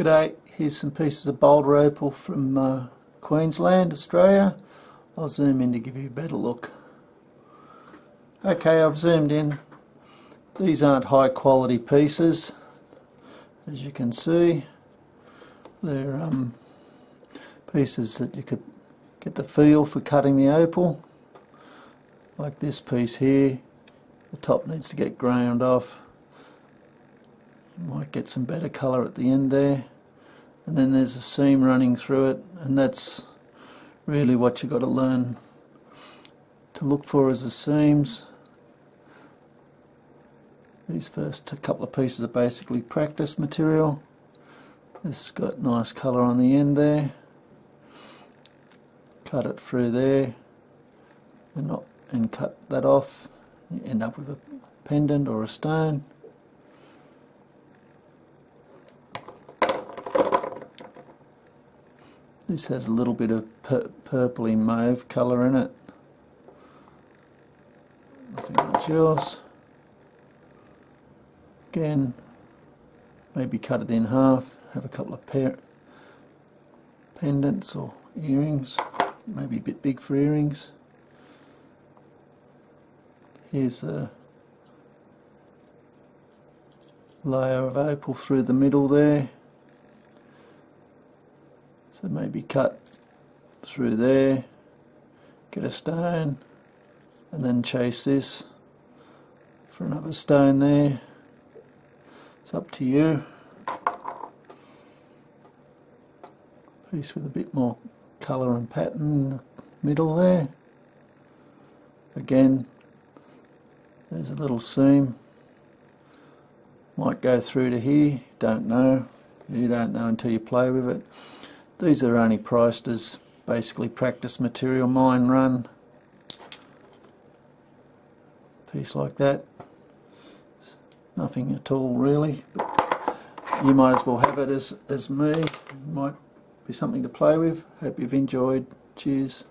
G'day, here's some pieces of boulder opal from uh, Queensland, Australia. I'll zoom in to give you a better look. Okay, I've zoomed in. These aren't high quality pieces, as you can see. They're um, pieces that you could get the feel for cutting the opal. Like this piece here, the top needs to get ground off might get some better colour at the end there. And then there's a seam running through it and that's really what you've got to learn to look for is the seams. These first couple of pieces are basically practice material. This has got nice colour on the end there. Cut it through there. And, not, and cut that off. You end up with a pendant or a stone This has a little bit of pur purpley mauve colour in it. Nothing much else. Again, maybe cut it in half, have a couple of pair pendants or earrings, maybe a bit big for earrings. Here's a layer of opal through the middle there. So maybe cut through there, get a stone, and then chase this for another stone there. It's up to you. Piece with a bit more colour and pattern middle there. Again, there's a little seam. Might go through to here, don't know. You don't know until you play with it. These are only priced as basically practice material, mine run. Piece like that. Nothing at all really. But you might as well have it as, as me. It might be something to play with. Hope you've enjoyed. Cheers.